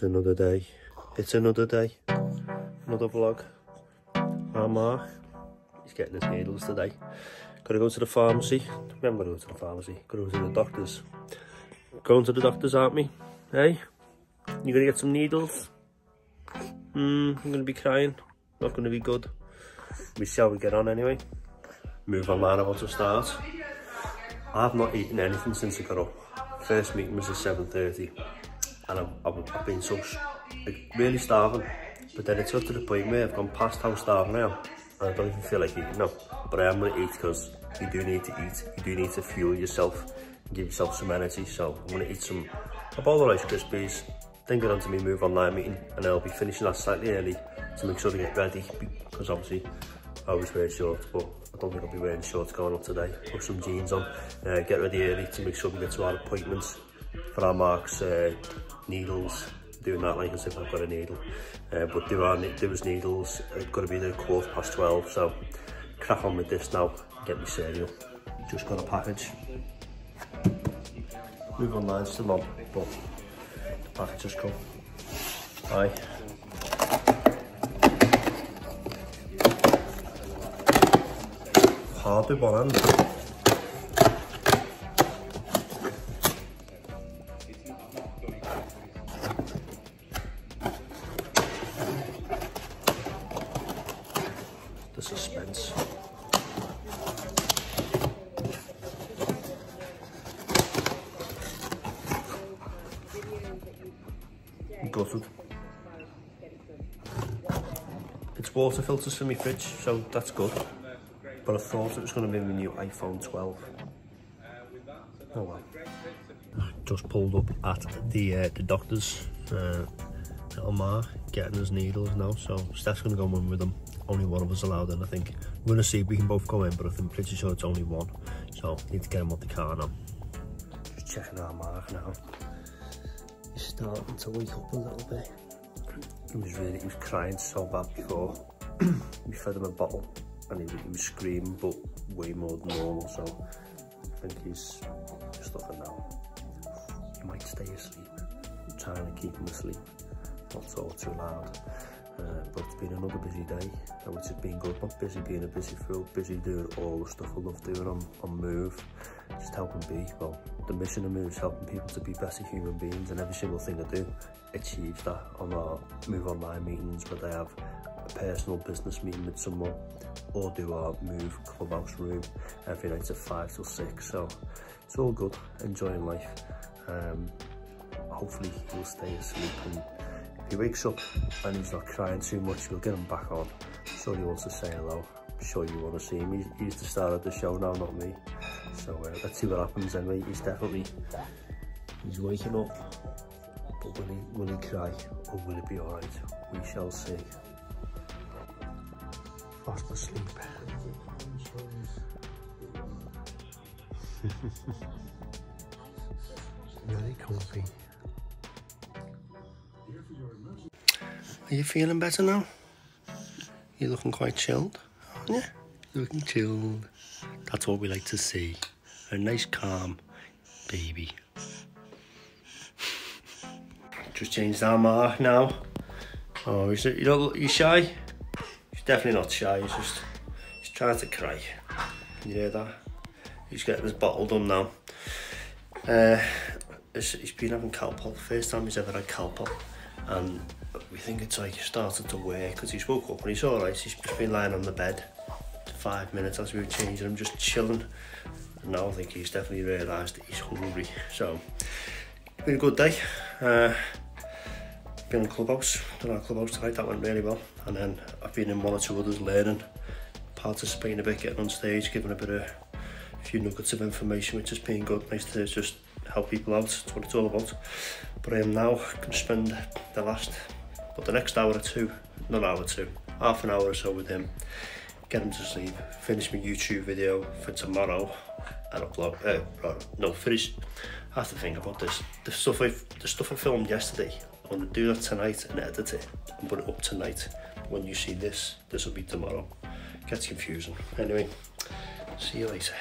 It's another day. It's another day. Another vlog. I'm Mark. He's getting his needles today. Gotta go to the pharmacy. We got to go to the pharmacy. Gotta go to the doctor's. Going to the doctor's, aren't we? Hey? You gonna get some needles? Hmm, I'm gonna be crying. Not gonna be good. We see how we get on anyway. Move on, man. I want to start. I've not eaten anything since I got up. First meeting was at 7.30 and I've, I've, I've been so really starving. But then it's got to the point where I've gone past how starving I am. And I don't even feel like eating now. But I am going to eat because you do need to eat. You do need to fuel yourself and give yourself some energy. So I'm going to eat some a bowl of Rice Krispies, then get on to me move online meeting and I'll be finishing that slightly early to make sure to get ready because obviously I always wear shorts but I don't think I'll be wearing shorts going up today. Put some jeans on, uh, get ready early to make sure we get to our appointments for our marks, uh, needles, doing that like as if I've got a needle. Uh, but do our do his needles, it's got to be there quarter past 12 so crack on with this now, get me cereal. Just got a package. Move online still on, but the package has come. Aye. Hard with one hand. The suspense. Gutted. It's water filters for my fridge, so that's good. But I thought it was going to be my new iPhone 12. Oh well. Just pulled up at the uh, the doctor's. Uh, getting his needles now, so Steph's going to go in with him only one of us allowed in, I think. We're to see if we can both go in, but I think pretty sure it's only one. So, need to get him off the car now. Just checking our mark now. He's starting to wake up a little bit. He was really, he was crying so bad before. we fed him a bottle and he, he was screaming, but way more than normal, so I think he's just looking now. He might stay asleep. I'm trying to keep him asleep, not talk too loud. Uh, but it's been another busy day, which has been good. Not busy being a busy fool, busy doing all the stuff I love doing on, on Move, just helping be, well, the mission of Move is helping people to be better human beings and every single thing I do achieves that on our Move Online meetings where they have a personal business meeting with someone or do our Move Clubhouse room every night at 5 till 6, so it's all good, enjoying life. Um, hopefully you'll stay asleep and he wakes up and he's not crying too much, we'll get him back on. So he wants to say hello. I'm sure you want to see him. He's, he's the star of the show now, not me. So uh, let's see what happens anyway. He's definitely, he's waking up. But will he, will he cry or will it be alright? We shall see. Fast asleep. Very comfy. Are you feeling better now? You're looking quite chilled, aren't you? You're looking chilled. That's what we like to see. A nice, calm baby. Just changed our mark now. Oh, is it, you know, you shy? He's definitely not shy, he's just, he's trying to cry. You hear that? He's getting his bottle done now. Uh, he's been having Calpol, first time he's ever had Calpol. and we think it's like he started to wake because he's woke up and he's all right. He's just been lying on the bed for five minutes as we were changing him, just chilling. And now I think he's definitely realised he's hungry. So, it's been a good day. Uh, been in clubhouse, done our clubhouse tonight, that went really well. And then I've been in one or two others learning, participating a bit, getting on stage, giving a bit of a few nuggets of information, which has been good. Nice to just help people out, that's what it's all about. But I am now going to spend the last but the next hour or two, not hour or two, half an hour or so with him, get him to sleep, finish my YouTube video for tomorrow, and upload, uh, no, finish, I have to think about this. The stuff I, the stuff I filmed yesterday, I'm to do that tonight and edit it and put it up tonight. When you see this, this will be tomorrow. Gets confusing. Anyway, see you later.